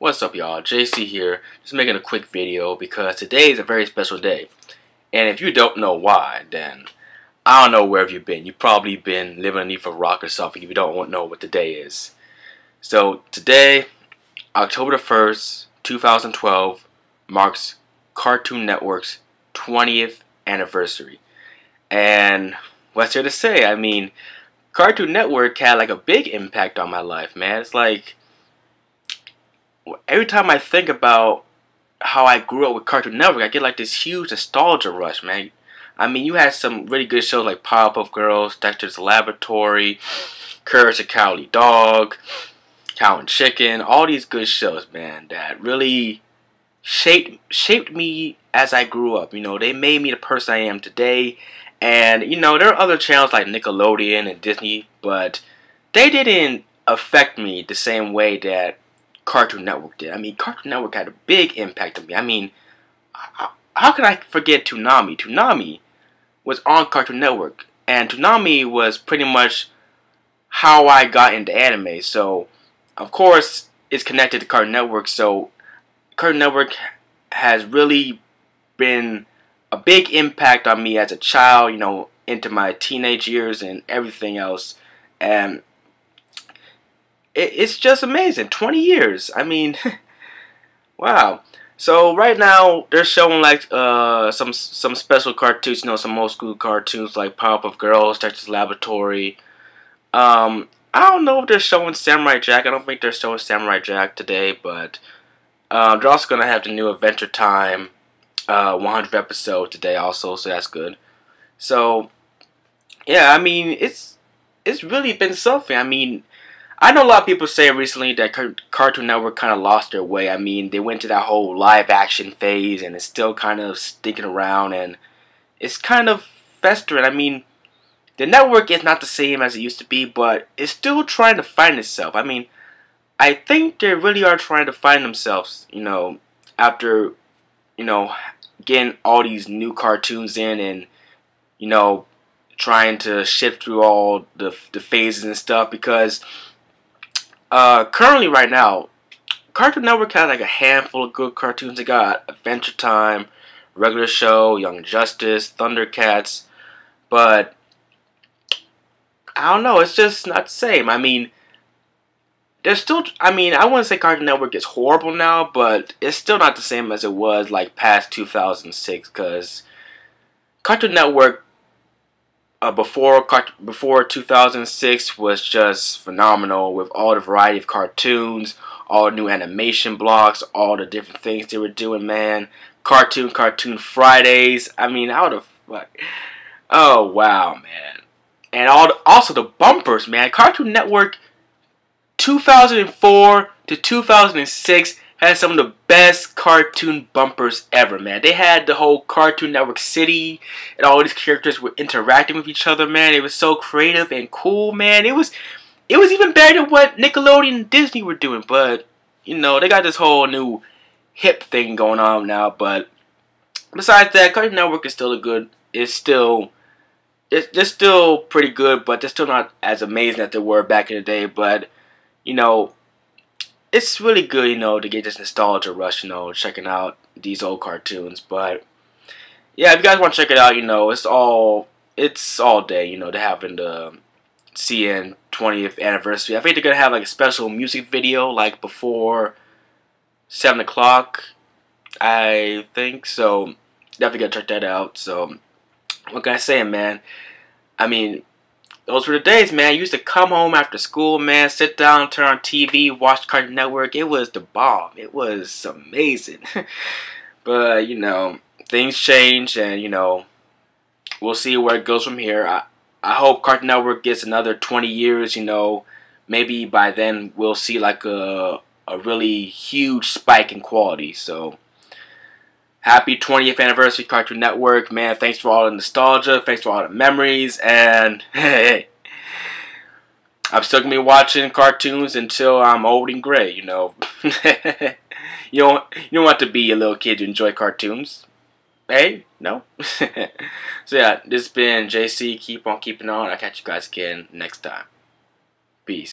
What's up y'all, JC here, just making a quick video because today is a very special day. And if you don't know why, then I don't know where have you been. You've probably been living underneath a rock or something if you don't know what the day is. So today, October the 1st, 2012, marks Cartoon Network's 20th anniversary. And what's there to say? I mean, Cartoon Network had like a big impact on my life, man. It's like every time I think about how I grew up with Cartoon Network, I get like this huge nostalgia rush, man. I mean, you had some really good shows like Powerpuff Girls, Dexter's Laboratory, Courage the Cowardly Dog, Cow and Chicken, all these good shows, man, that really shaped shaped me as I grew up. You know, they made me the person I am today. And you know, there are other channels like Nickelodeon and Disney, but they didn't affect me the same way that Cartoon Network did. I mean, Cartoon Network had a big impact on me. I mean, how can I forget Toonami? Toonami was on Cartoon Network, and Toonami was pretty much how I got into anime. So, of course, it's connected to Cartoon Network. So, Cartoon Network has really been a big impact on me as a child. You know, into my teenage years and everything else. And it, it's just amazing. 20 years. I mean, wow. So right now they're showing like uh, some some special cartoons, you know, some old school cartoons like Powerpuff Girls, Dexter's Laboratory. Um, I don't know if they're showing Samurai Jack. I don't think they're showing Samurai Jack today, but um, they're also gonna have the new Adventure Time uh, 100th episode today also, so that's good. So yeah, I mean it's it's really been something. I mean I know a lot of people say recently that Cartoon Network kind of lost their way. I mean, they went to that whole live action phase and it's still kind of sticking around and it's kind of festering. I mean, the network is not the same as it used to be, but it's still trying to find itself. I mean, I think they really are trying to find themselves, you know, after, you know, getting all these new cartoons in and, you know, trying to shift through all the, the phases and stuff because uh, currently, right now, Cartoon Network has like a handful of good cartoons. They got Adventure Time, Regular Show, Young Justice, Thundercats, but I don't know. It's just not the same. I mean, there's still. I mean, I wouldn't say Cartoon Network is horrible now, but it's still not the same as it was like past 2006. Because Cartoon Network uh, before before 2006 was just phenomenal with all the variety of cartoons, all the new animation blocks, all the different things they were doing, man. Cartoon, Cartoon Fridays. I mean, how the fuck? Oh wow, man. And all the, also the bumpers, man. Cartoon Network 2004 to 2006 had some of the best cartoon bumpers ever, man. They had the whole Cartoon Network City, and all these characters were interacting with each other, man. It was so creative and cool, man. It was, it was even better than what Nickelodeon and Disney were doing. But you know, they got this whole new hip thing going on now. But besides that, Cartoon Network is still a good. It's still. It's, they're still pretty good, but they're still not as amazing as they were back in the day. But, you know, it's really good, you know, to get this nostalgia rush, you know, checking out these old cartoons. But yeah, if you guys want to check it out, you know, it's all it's all day, you know, they're having the CN 20th anniversary. I think they're gonna have like a special music video like before seven o'clock. I think so. Definitely gotta check that out. So, what can I say, man? I mean, those were the days, man. I used to come home after school, man, sit down, turn on TV, watch Cartoon Network. It was the bomb. It was amazing. but, you know, things change and, you know, we'll see where it goes from here. I, I hope Cartoon Network gets another 20 years, you know. Maybe by then we'll see like a, a really huge spike in quality. So, happy 20th anniversary Cartoon Network. Man, thanks for all the nostalgia. Thanks for all the memories. And hey, I'm still going to be watching cartoons until I'm old and gray, you know. you, don't, you don't want to be a little kid to enjoy cartoons. Hey, no? so yeah, this has been JC. Keep on keeping on. I'll catch you guys again next time. Peace.